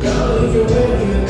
Cause you when you.